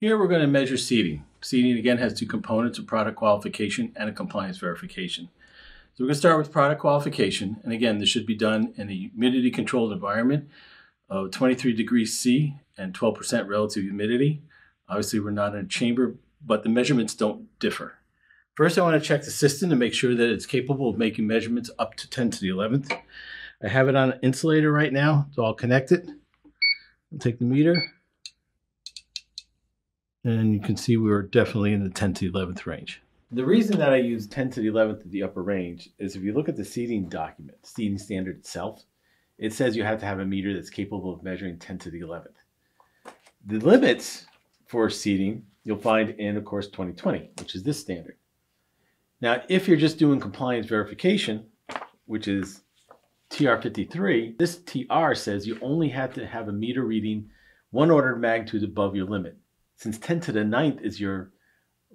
Here we're going to measure seating. Seating again has two components, a product qualification and a compliance verification. So we're going to start with product qualification. And again, this should be done in a humidity controlled environment of 23 degrees C and 12% relative humidity. Obviously, we're not in a chamber, but the measurements don't differ. First, I want to check the system to make sure that it's capable of making measurements up to 10 to the 11th. I have it on an insulator right now. It's all connected. I'll take the meter. And you can see we are definitely in the 10 to the 11th range. The reason that I use 10 to the 11th at the upper range is if you look at the seating document, seating standard itself, it says you have to have a meter that's capable of measuring 10 to the 11th. The limits for seating you'll find in, of course, 2020, which is this standard. Now, if you're just doing compliance verification, which is TR53, this TR says you only have to have a meter reading one order of magnitude above your limit. Since 10 to the 9th is your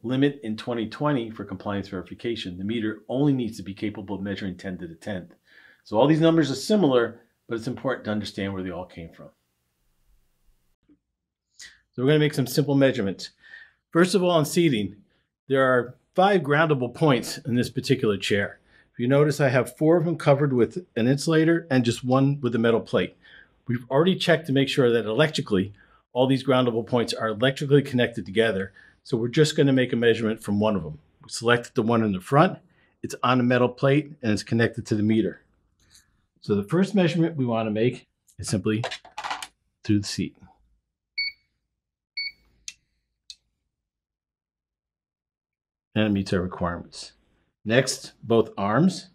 limit in 2020 for compliance verification. The meter only needs to be capable of measuring 10 to the 10th. So all these numbers are similar, but it's important to understand where they all came from. So we're going to make some simple measurements. First of all, on seating, there are five groundable points in this particular chair. If you notice, I have four of them covered with an insulator and just one with a metal plate. We've already checked to make sure that electrically, all these groundable points are electrically connected together so we're just going to make a measurement from one of them. We selected the one in the front. It's on a metal plate and it's connected to the meter. So the first measurement we want to make is simply through the seat. And it meets our requirements. Next, both arms.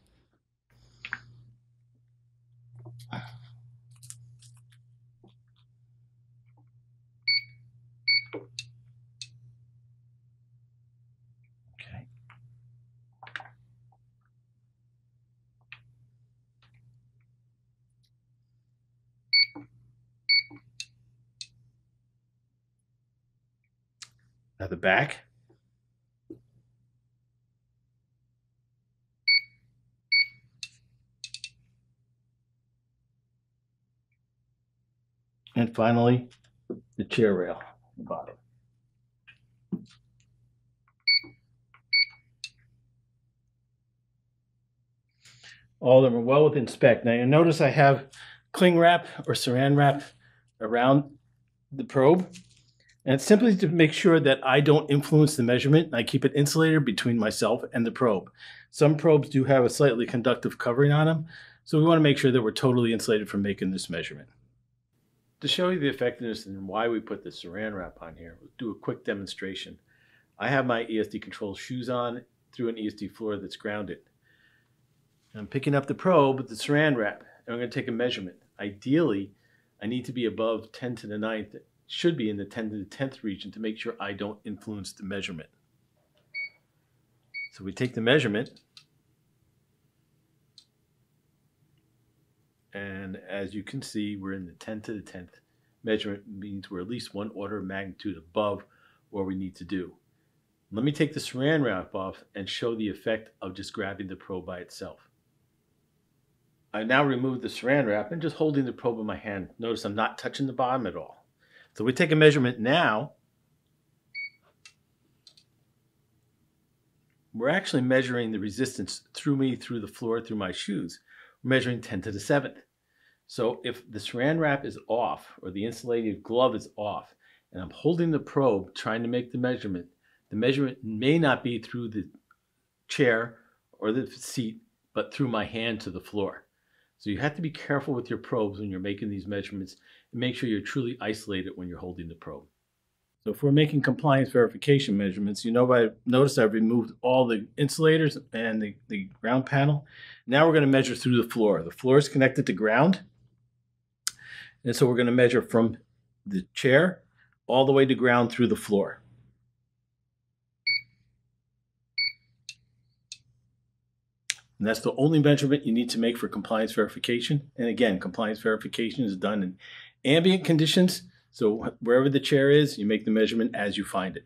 At the back. And finally, the chair rail at the bottom. All of them are well within spec. Now you notice I have cling wrap or saran wrap around the probe. And it's simply to make sure that I don't influence the measurement. I keep it insulated between myself and the probe. Some probes do have a slightly conductive covering on them, so we want to make sure that we're totally insulated from making this measurement. To show you the effectiveness and why we put the saran wrap on here, we'll do a quick demonstration. I have my ESD control shoes on through an ESD floor that's grounded. I'm picking up the probe with the saran wrap, and I'm going to take a measurement. Ideally, I need to be above 10 to the ninth should be in the 10 to the 10th region to make sure I don't influence the measurement. So we take the measurement and as you can see we're in the 10 to the 10th measurement means we're at least one order of magnitude above what we need to do. Let me take the saran wrap off and show the effect of just grabbing the probe by itself. I now remove the saran wrap and just holding the probe in my hand. Notice I'm not touching the bottom at all. So we take a measurement now. We're actually measuring the resistance through me, through the floor, through my shoes. We're measuring 10 to the 7th. So if the saran wrap is off or the insulated glove is off, and I'm holding the probe trying to make the measurement, the measurement may not be through the chair or the seat, but through my hand to the floor. So you have to be careful with your probes when you're making these measurements and make sure you're truly isolated when you're holding the probe. So if we're making compliance verification measurements, you know I notice I've removed all the insulators and the, the ground panel. Now we're going to measure through the floor. The floor is connected to ground. And so we're going to measure from the chair all the way to ground through the floor. And that's the only measurement you need to make for compliance verification. And again, compliance verification is done in ambient conditions. So wherever the chair is, you make the measurement as you find it.